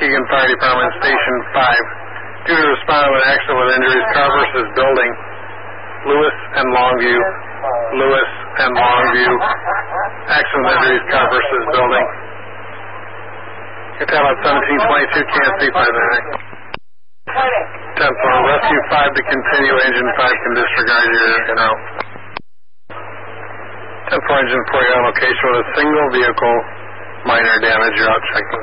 Fire Department, Station 5. Due to respond to an accident with injuries, car versus building, Lewis and Longview. Lewis and Longview. Accident with injuries, car versus building. Get that 1722, can't see 5 the 10 for rescue 5 to continue, engine 5 can disregard your, you know. 10 for engine 4, on location with a single vehicle, minor damage, you're out checking.